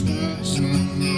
stars in the.